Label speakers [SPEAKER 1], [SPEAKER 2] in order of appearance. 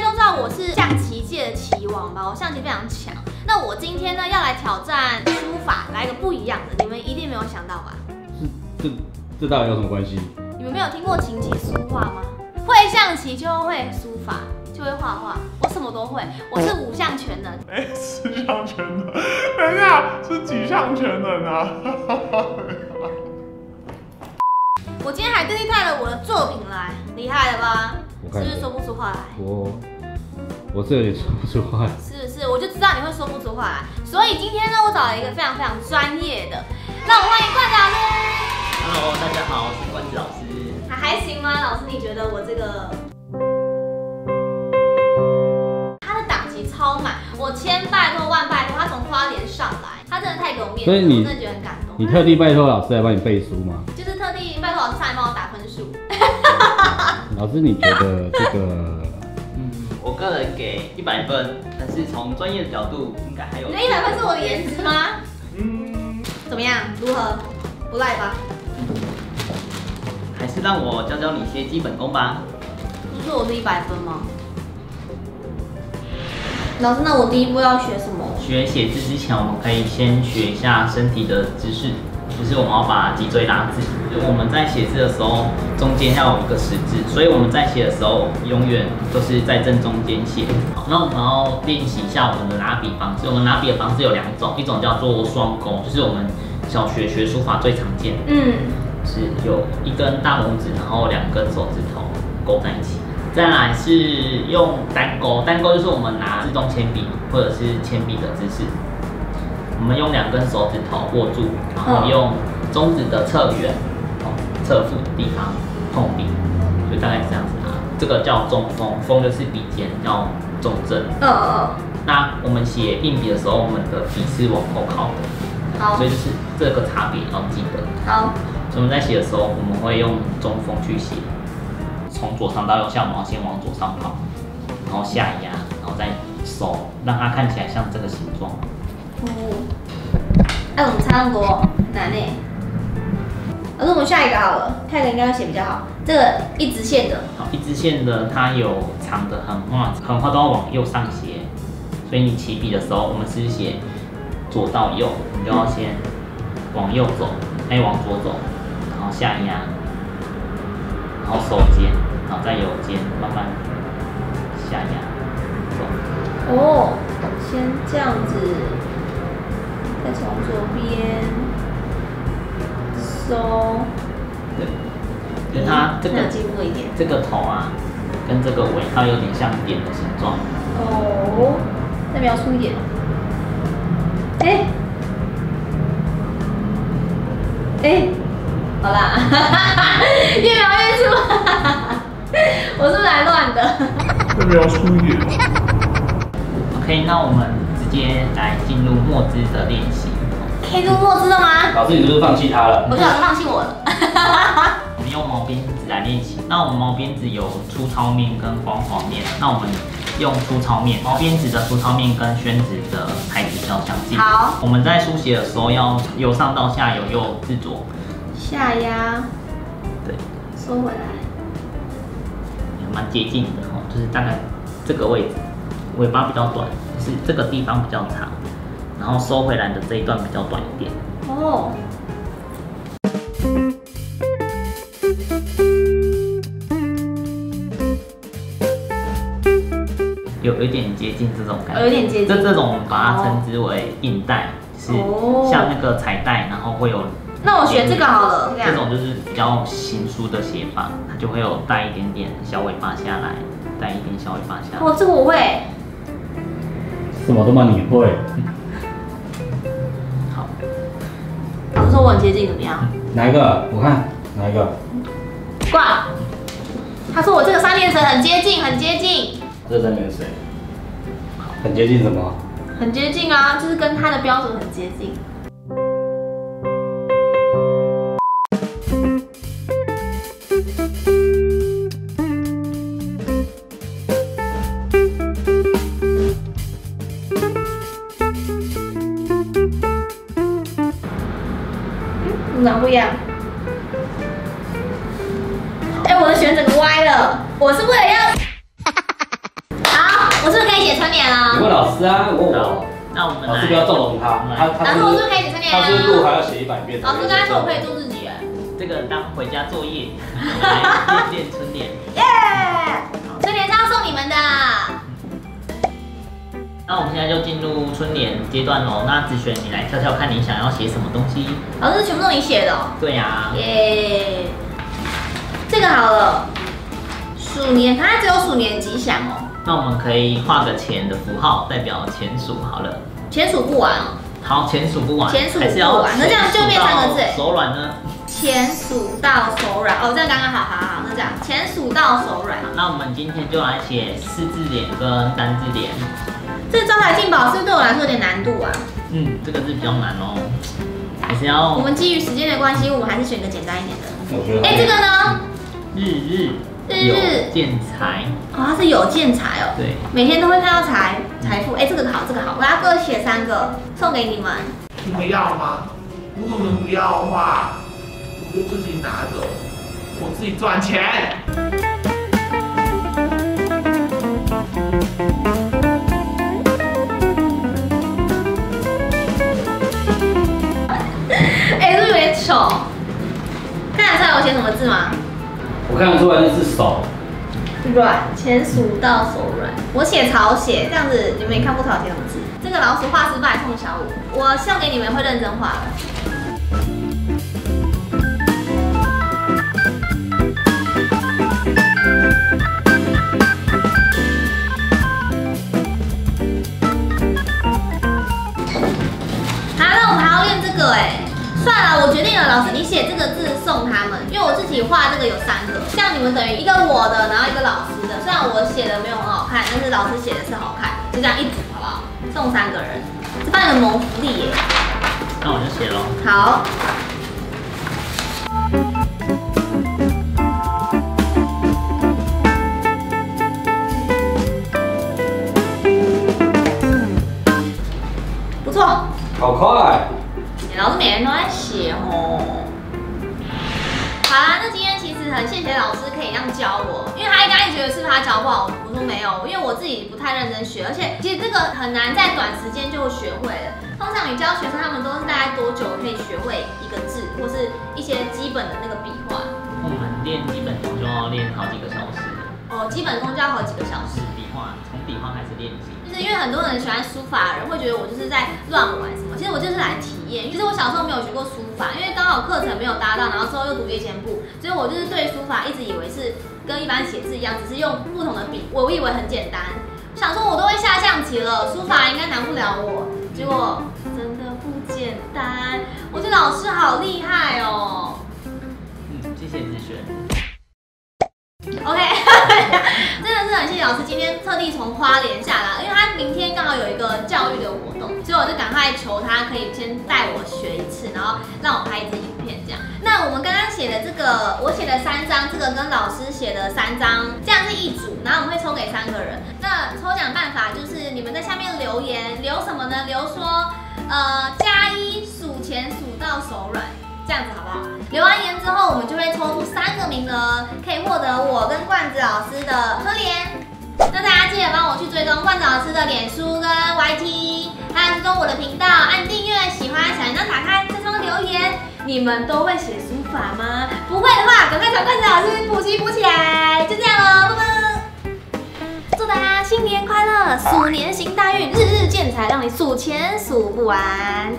[SPEAKER 1] 该都知道我是象棋界的棋王吧？我象棋非常强。那我今天呢，要来挑战书法，来一个不一样的，你们一定没有想到吧？
[SPEAKER 2] 这这这到底有什么关系？
[SPEAKER 1] 你们没有听过琴棋书画吗？会象棋就会书法，就会画画，我什么都会，我是五项全能。
[SPEAKER 3] 哎，四项全能，等一下是几项全能啊？
[SPEAKER 1] 我今天还特地带了我的作品来，厉害了吧？是不是说不出话来？
[SPEAKER 2] 我我是有点说不出话来。
[SPEAKER 1] 是不是？我就知道你会说不出话来，所以今天呢，我找了一个非常非常专业的，让我们欢迎冠子老师。
[SPEAKER 4] Hello，大家好，我是冠子老师。
[SPEAKER 1] 还还行吗？老师，你觉得我这个？他的档期超满，我千拜托万拜托，他从花莲上来，他真的太给我面子，
[SPEAKER 2] 所以你
[SPEAKER 1] 我真的觉得很感动。
[SPEAKER 2] 你特地拜托老师来帮你背书吗？
[SPEAKER 1] 就是特地拜托老师上来帮我打分数。
[SPEAKER 2] 老师，你觉得这个
[SPEAKER 4] 个人给一百分，但是从专业的角度，应该还有。
[SPEAKER 1] 你的一百分是我的颜值吗？
[SPEAKER 3] 嗯，
[SPEAKER 1] 怎么样？如何？不赖吧？
[SPEAKER 4] 还是让我教教你一些基本功吧。
[SPEAKER 1] 不是说我是一百分吗？老师，那我第一步要学什么？
[SPEAKER 4] 学写字之前，我们可以先学一下身体的姿势，就是我们要把脊椎拉直。就我们在写字的时候，中间要有一个十字，所以我们在写的时候，永远都是在正中间写。好，那我们要练习一下我们的拿笔方式。我们拿笔的方式有两种，一种叫做双勾，就是我们小学学书法最常见的。
[SPEAKER 1] 嗯，
[SPEAKER 4] 是有一根大拇指，然后两根手指头勾在一起。再来是用单勾，单勾就是我们拿自动铅笔或者是铅笔的姿势。我们用两根手指头握住，然后用中指的侧缘、哦侧腹的地方碰笔，就大概是这样子啊。这个叫中锋，锋就是笔尖要中正。
[SPEAKER 1] 呃嗯，
[SPEAKER 4] 那我们写硬笔的时候，我们的笔是往后靠的，
[SPEAKER 1] 好
[SPEAKER 4] 所以就是这个差别要记得。
[SPEAKER 1] 好，
[SPEAKER 4] 所以我们在写的时候，我们会用中锋去写，从左上到右下，我们要先往左上跑，然后下压，然后再收，让它看起来像这个形状。
[SPEAKER 1] 哦，哎，我们差那么多，难呢。老师，我们下一个好了，下一个应该要写比较好。这个一直线的，
[SPEAKER 4] 好，一直线的它有长的横画，横画都要往右上斜，所以你起笔的时候，我们是写左到右，你就要先往右走，再往左走，然后下压，然后手尖，然后再右肩，慢慢下压，走。
[SPEAKER 1] 哦，先这样子，再从左边收，
[SPEAKER 4] 对，就它这个
[SPEAKER 1] 进步一点。
[SPEAKER 4] 这个头啊，跟这个尾，它有点像点的形状。
[SPEAKER 1] 哦，再描述一点。哎、哎、好啦，越描越粗，我是不是来乱的？
[SPEAKER 3] 这边要粗一点。
[SPEAKER 4] OK，那我们直接来进入墨汁的练习。
[SPEAKER 1] 可以入墨汁了吗？
[SPEAKER 2] 老师你是不是放弃他了？
[SPEAKER 1] 我是老师放弃我了。
[SPEAKER 4] 我们用毛边纸来练习。那我们毛边纸有粗糙面跟光滑面。那我们用粗糙面，毛边纸的粗糙面跟宣纸的材质比较相近。
[SPEAKER 1] 好
[SPEAKER 4] 我们在书写的时候要由上到下，由右至左。
[SPEAKER 1] 下压，
[SPEAKER 4] 对，
[SPEAKER 1] 收回来。
[SPEAKER 4] 也蛮接近的哦，就是大概这个位置，尾巴比较短，就是这个地方比较长，然后收回来的这一段比较短一点。
[SPEAKER 1] 哦，
[SPEAKER 4] 有有点接近这种感觉，
[SPEAKER 1] 有点接近
[SPEAKER 4] 这这种把它称之为硬带，是
[SPEAKER 1] 哦
[SPEAKER 4] 像那个彩带，然后会有
[SPEAKER 1] 那我选这个好了。
[SPEAKER 4] 这种就是比较行书的写法，它就会有带一点点小尾巴下来，带一点小尾巴下来。
[SPEAKER 1] 哦，这个我会。
[SPEAKER 2] 什么都嘛你会？
[SPEAKER 1] 很接近，怎么样？
[SPEAKER 2] 哪一个？我看哪一个？
[SPEAKER 1] 挂。他说我这个三连神很接近，很接近，
[SPEAKER 2] 这三连神？很接近什么？
[SPEAKER 1] 很接近啊，就是跟他的标准很接近。一样？哎、我的弦整个歪了，我是为了要。好，我是不是可以写春联了？
[SPEAKER 2] 你问老师啊，我问我，，
[SPEAKER 4] 那我们来
[SPEAKER 2] 老师不要纵容他，他他
[SPEAKER 1] 然后我是不
[SPEAKER 2] 是
[SPEAKER 1] 是可以写春联
[SPEAKER 2] 他是录还？要写一百遍。
[SPEAKER 1] 老师刚才说我可以做自己，哎，
[SPEAKER 4] 这个当回家作业，来练练春联。那我们现在就进入春联阶段喽。那子璇，你来挑挑看，你想要写什么东西？
[SPEAKER 1] 老师全部都你写的、哦。
[SPEAKER 4] 对呀、
[SPEAKER 1] 耶！这个好了，鼠年，它只有鼠年吉祥哦，
[SPEAKER 4] 那我们可以画个钱的符号，代表钱数好了。
[SPEAKER 1] 钱数不完哦，
[SPEAKER 4] 好，钱数不完，
[SPEAKER 1] 钱数
[SPEAKER 4] 还是要
[SPEAKER 1] 不完那这样就变三个字
[SPEAKER 4] 手软呢？
[SPEAKER 1] 钱数到手软哦，这样刚刚好，好好，那这样钱数到手软。
[SPEAKER 4] 那我们今天就来写四字联跟单字联。
[SPEAKER 1] 这个招财进宝是不是对我来说有点难度啊？
[SPEAKER 4] 嗯，这个是比较难哦，还是要
[SPEAKER 1] 我们基于时间的关系，我们还是选个简单一点的。
[SPEAKER 2] 我觉得
[SPEAKER 1] 哎、这个呢？
[SPEAKER 4] 日日
[SPEAKER 1] 日日
[SPEAKER 4] 有见财。
[SPEAKER 1] 哦，它是有见财哦，
[SPEAKER 4] 对，
[SPEAKER 1] 每天都会看到财财富。哎、这个好，这个好，我要各写三个送给你们。
[SPEAKER 3] 你们要吗？如果你们不要的话，我就自己拿走，我自己赚钱。
[SPEAKER 1] 丑？看得出来我写什么字吗？
[SPEAKER 2] 我看得出来那是手，
[SPEAKER 1] 软，前数到手软。我写草写，这样子你们也看不出来写什么字。这个老鼠画失败痛小五，我送给你们会认真画的。好，那我们还要练这个哎。算了，我决定了，老师你写这个字送他们，因为我自己画这个有三个，这样你们等于一个我的，然后一个老师的。虽然我写的没有很好看，但是老师写的是好看，就这样一组好不好？送三个人，这帮你们谋福利耶。
[SPEAKER 4] 那我就写喽。
[SPEAKER 1] 好，不错。
[SPEAKER 2] 好快。
[SPEAKER 1] 老师每天都在写哦。好啦，那今天其实很谢谢老师可以这样教我，因为他应该觉得是他教不好，我说没有，因为我自己不太认真学，而且其实这个很难在短时间就学会了。通常你教学生，他们都是大概多久可以学会一个字，或是一些基本的那个笔画？
[SPEAKER 4] 我们练基本功就要练好几个小时，
[SPEAKER 1] 哦，基本功就要好几个小时。
[SPEAKER 4] 笔画，从笔画开始练习。
[SPEAKER 1] 就是因为很多人喜欢书法的人会觉得我就是在乱玩什么，其实我就是来体验。其实我小时候没有学过书法，因为刚好课程没有搭到，然后之后又读夜间部，所以我就是对书法一直以为是跟一般写字一样，只是用不同的笔，我以为很简单。想说我都会下象棋了，书法应该难不了我，结果真的不简单。我觉得老师好厉害哦。
[SPEAKER 4] 嗯，谢谢子璇。
[SPEAKER 1] OK，真的是很谢谢老师今天特地从花莲下来，因为他明天刚好有一个教育的活动，所以我就赶快求他可以先带我学一次，然后让我拍一支影片这样。那我们刚刚写的这个，我写的三张，这个跟老师写的三张，这样是一组，然后我们会抽给三个人。那抽奖办法就是你们在下面留言，留什么呢？留说呃加一数钱数到手软。这样子好不好？留完言之后，我们就会抽出三个名额，可以获得我跟罐子老师的春联。那大家记得帮我去追踪罐子老师的脸书跟 YT，追踪我的频道，按订阅、喜欢、小铃铛打开，下方留言。你们都会写书法吗？不会的话，赶快找罐子老师补习补起来。就这样喽，拜拜。祝大家新年快乐，鼠年行大运，日日见财，让你数钱数不完。